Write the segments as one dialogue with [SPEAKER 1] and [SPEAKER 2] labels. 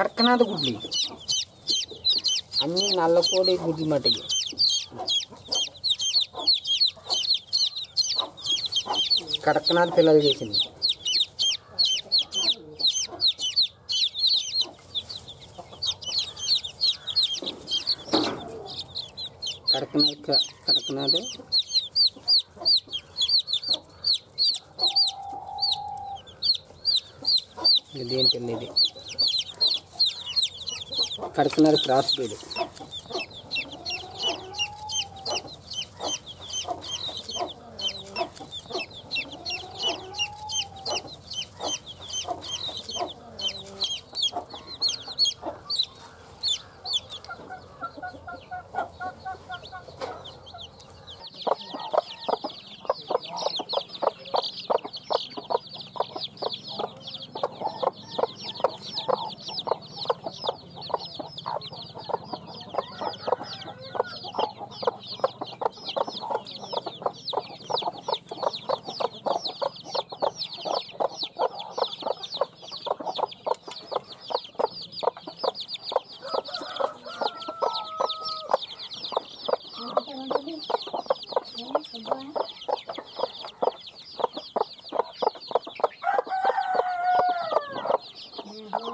[SPEAKER 1] kerkenat gudli. Ami nalo kode gudli mati. Kerkenat pelal jessin. Kerkenat kerkenat Jadi ini, ini, ini. కడుతున్నారు cross bead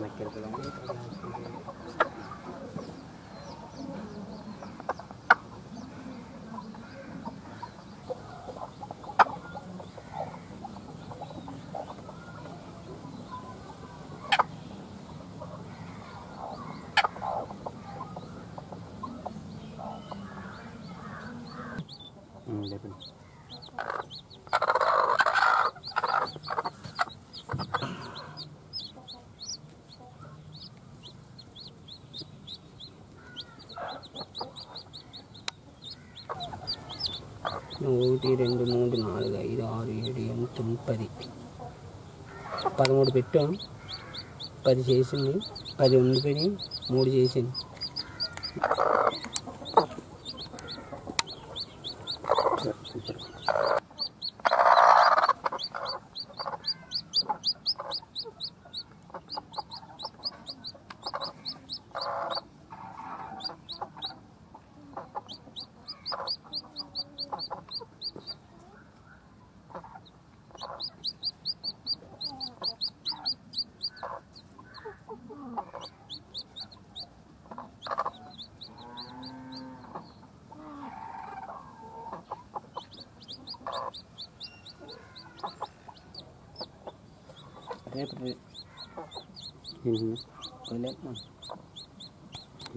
[SPEAKER 1] なければならないかなという嗯，对。ఒకటి రెండు మూడు నాలుగు ఐదు ఆరు ఏడు ఎనిమిది తొమ్మిది పది పదమూడు పెట్టాం. పది చేసింది. పది ఉండిపోయి మూడు చేసింది. Ini hmm. toilet mah.